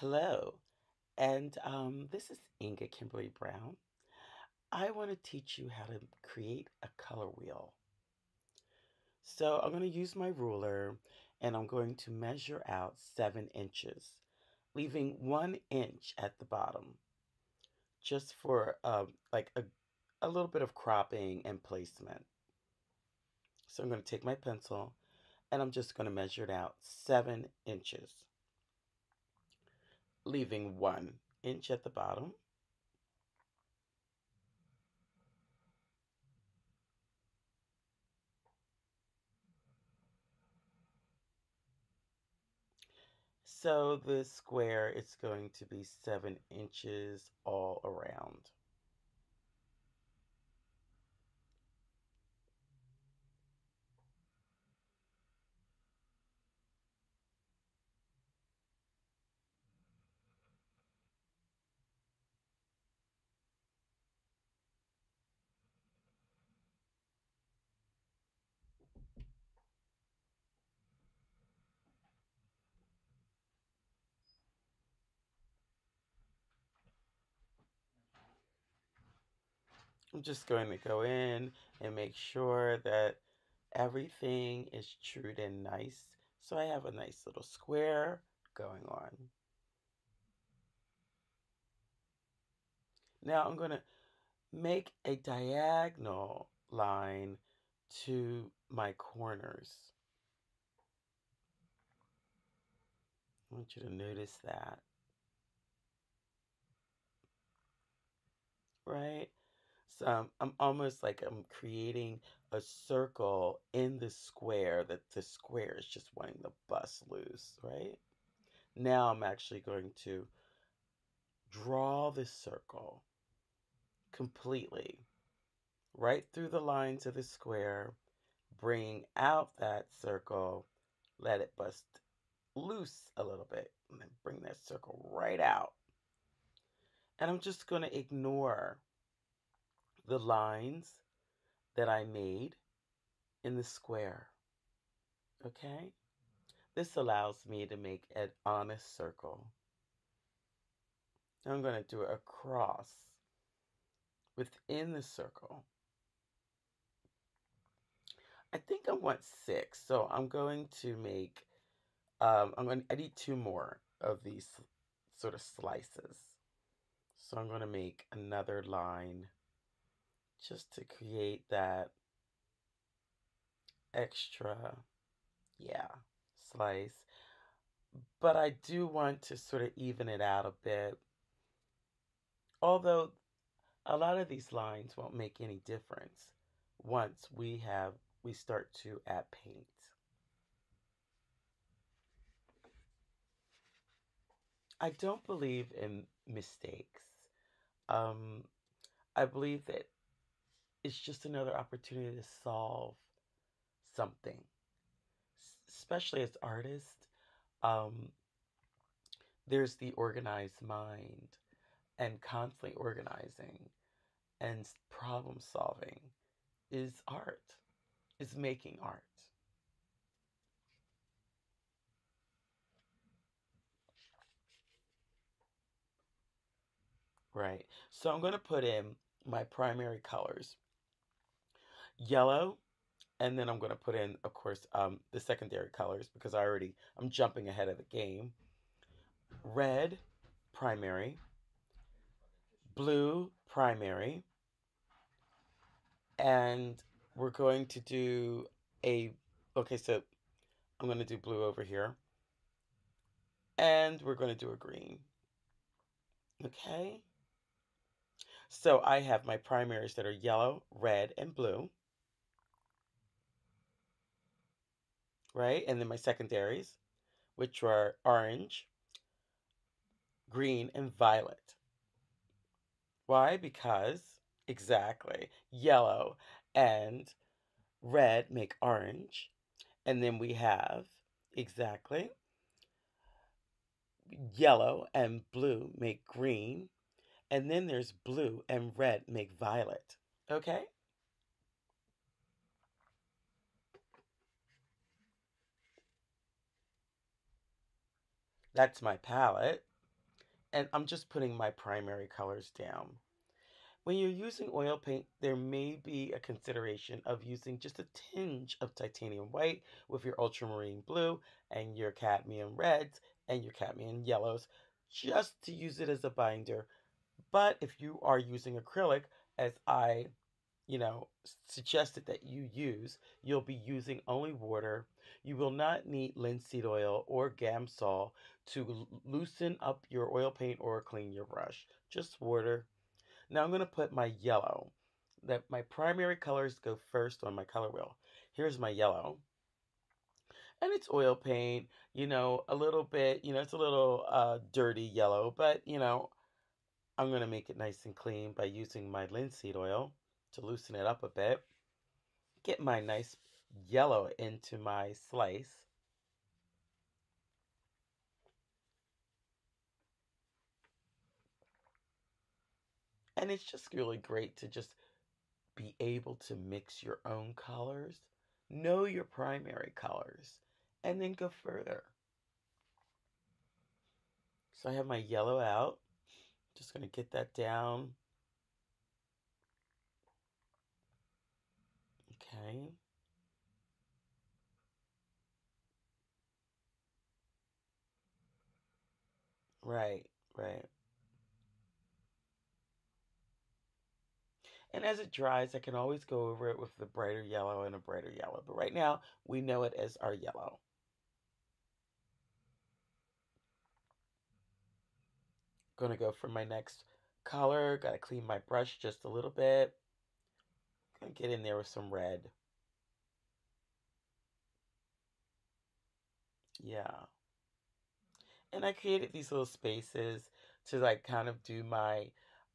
Hello, and um, this is Inga Kimberly Brown. I want to teach you how to create a color wheel. So I'm going to use my ruler and I'm going to measure out seven inches, leaving one inch at the bottom, just for uh, like a, a little bit of cropping and placement. So I'm going to take my pencil and I'm just going to measure it out seven inches leaving one inch at the bottom. So the square is going to be seven inches all around. I'm just going to go in and make sure that everything is true and nice. So I have a nice little square going on. Now I'm going to make a diagonal line to my corners. I want you to notice that. Right? So um, I'm almost like I'm creating a circle in the square that the square is just wanting to bust loose, right? Now I'm actually going to draw this circle completely right through the lines of the square, bring out that circle, let it bust loose a little bit, and then bring that circle right out. And I'm just going to ignore the lines that I made in the square. Okay? This allows me to make an honest circle. I'm going to do a cross within the circle. I think I want six, so I'm going to make, um, I'm going, I need two more of these sort of slices. So I'm going to make another line just to create that extra, yeah, slice. But I do want to sort of even it out a bit. Although a lot of these lines won't make any difference once we have we start to add paint. I don't believe in mistakes. Um, I believe that it's just another opportunity to solve something, especially as artists. Um, there's the organized mind and constantly organizing and problem solving is art, is making art. Right. So I'm going to put in my primary colors yellow, and then I'm going to put in, of course, um, the secondary colors because I already, I'm jumping ahead of the game. Red, primary. Blue, primary. And we're going to do a, okay, so I'm going to do blue over here. And we're going to do a green. Okay. So I have my primaries that are yellow, red, and blue. Right? And then my secondaries, which are orange, green, and violet. Why? Because, exactly, yellow and red make orange. And then we have, exactly, yellow and blue make green. And then there's blue and red make violet. Okay? That's my palette. and I'm just putting my primary colors down. When you're using oil paint, there may be a consideration of using just a tinge of titanium white with your ultramarine blue and your cadmium reds and your cadmium yellows just to use it as a binder. But if you are using acrylic, as I, you know, suggested that you use, you'll be using only water. You will not need linseed oil or Gamsol to loosen up your oil paint or clean your brush. Just water now I'm going to put my yellow. That my primary colors go first on my color wheel. Here's my yellow. And it's oil paint, you know, a little bit, you know, it's a little uh, dirty yellow, but, you know, I'm going to make it nice and clean by using my linseed oil to loosen it up a bit. Get my nice yellow into my slice. And it's just really great to just be able to mix your own colors, know your primary colors, and then go further. So I have my yellow out. Just going to get that down. Okay. Right, right. And as it dries, I can always go over it with the brighter yellow and a brighter yellow. But right now, we know it as our yellow. Gonna go for my next color. Gotta clean my brush just a little bit. Get in there with some red. Yeah. And I created these little spaces to like kind of do my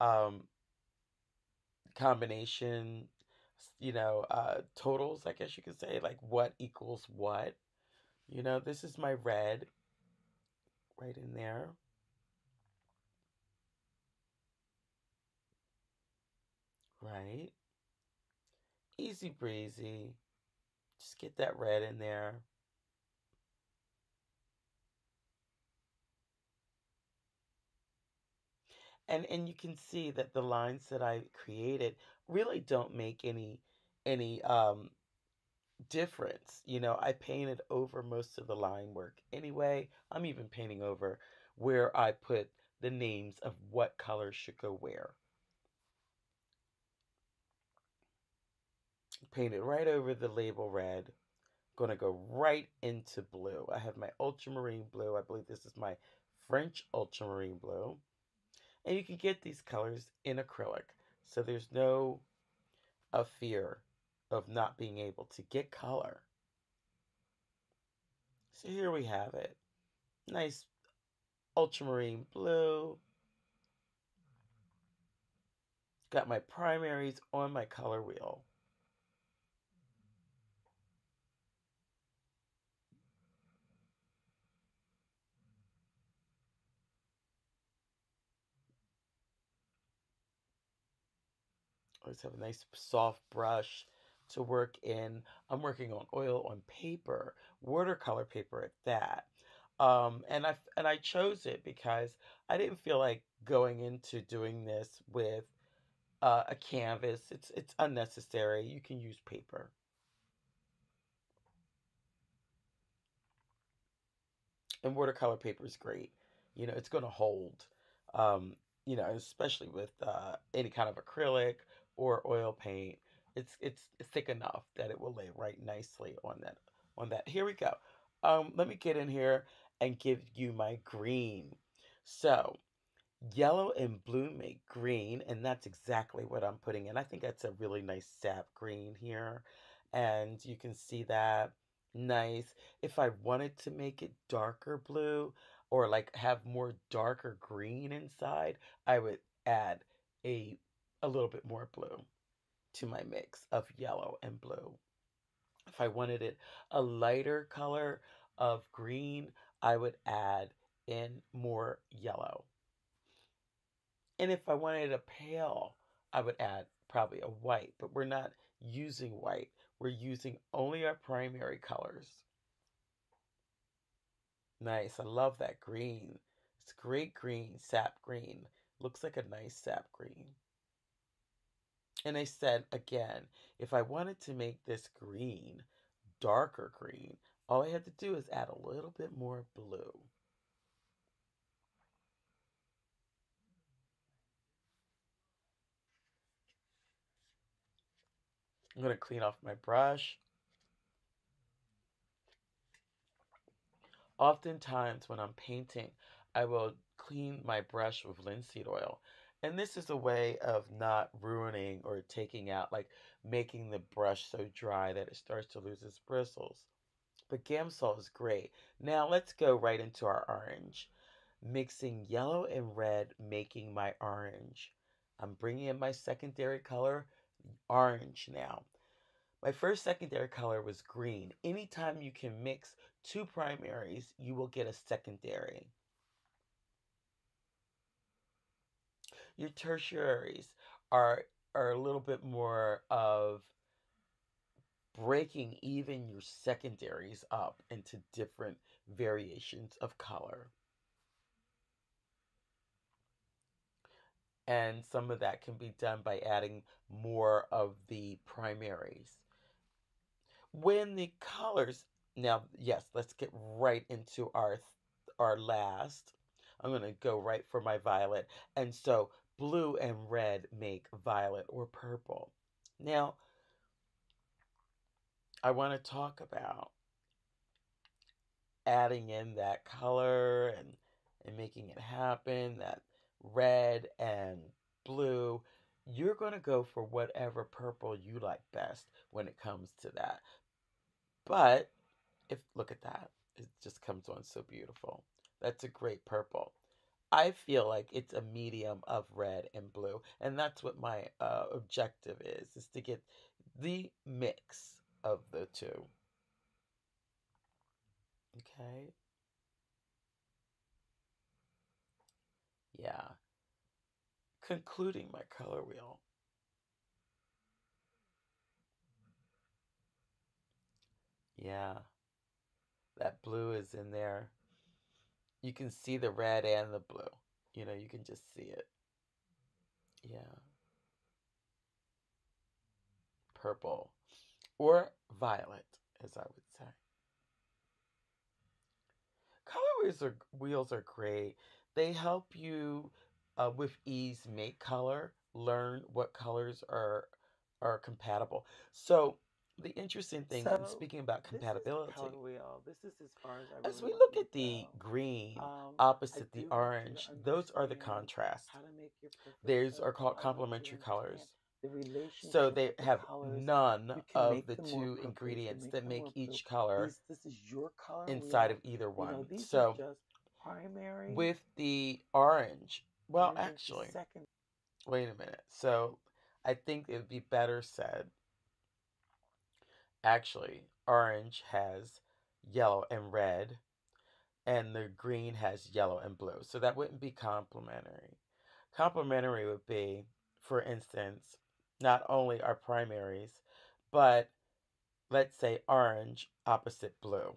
um, combination, you know, uh, totals, I guess you could say, like what equals what. You know, this is my red right in there. Right? Easy breezy. Just get that red in there. and and you can see that the lines that I created really don't make any any um difference. You know, I painted over most of the line work anyway. I'm even painting over where I put the names of what colors should go where. Painted right over the label red. To go right into blue. I have my ultramarine blue. I believe this is my French ultramarine blue. And you can get these colors in acrylic. So there's no a fear of not being able to get color. So here we have it. Nice ultramarine blue. Got my primaries on my color wheel. Let's have a nice soft brush to work in. I'm working on oil on paper, watercolor paper at that. Um, and I and I chose it because I didn't feel like going into doing this with uh, a canvas. It's it's unnecessary. You can use paper. And watercolor paper is great. You know, it's going to hold. Um, you know, especially with uh, any kind of acrylic or oil paint, it's it's thick enough that it will lay right nicely on that on that. Here we go. Um, let me get in here and give you my green. So yellow and blue make green, and that's exactly what I'm putting in. I think that's a really nice sap green here, and you can see that nice. If I wanted to make it darker blue or like have more darker green inside, I would add a a little bit more blue to my mix of yellow and blue. If I wanted it a lighter color of green, I would add in more yellow. And if I wanted a pale, I would add probably a white, but we're not using white. We're using only our primary colors. Nice. I love that green. It's great green, sap green. Looks like a nice sap green. And I said again, if I wanted to make this green, darker green, all I had to do is add a little bit more blue. I'm going to clean off my brush. Oftentimes when I'm painting, I will clean my brush with linseed oil. And this is a way of not ruining or taking out, like making the brush so dry that it starts to lose its bristles. But Gamsol is great. Now let's go right into our orange. Mixing yellow and red, making my orange. I'm bringing in my secondary color, orange now. My first secondary color was green. Anytime you can mix two primaries, you will get a secondary. Your tertiaries are are a little bit more of breaking even your secondaries up into different variations of color. And some of that can be done by adding more of the primaries. When the colors, now, yes, let's get right into our, our last. I'm going to go right for my violet. And so blue and red make violet or purple. Now, I want to talk about adding in that color and, and making it happen, that red and blue. You're going to go for whatever purple you like best when it comes to that. But if look at that, it just comes on so beautiful. That's a great purple. I feel like it's a medium of red and blue, and that's what my uh, objective is: is to get the mix of the two. Okay. Yeah. Concluding my color wheel. Yeah. That blue is in there. You can see the red and the blue. You know, you can just see it. Yeah. Purple. Or violet, as I would say. Color wheels are, wheels are great. They help you uh, with ease make color, learn what colors are are compatible. So the interesting thing, so, speaking about compatibility, this is wheel. This is as far as I as we look at the go. green um, opposite the orange, those are the contrasts. Those are called complementary colors. So they have none of the two ingredients that make each color this, this, is your color inside of either one. You know, so primary with the orange, well, actually, wait a minute. So I think it would be better said Actually, orange has yellow and red, and the green has yellow and blue. So that wouldn't be complementary. Complementary would be, for instance, not only our primaries, but let's say orange opposite blue.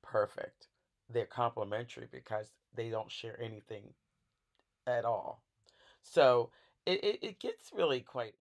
Perfect. They're complementary because they don't share anything at all. So it, it, it gets really quite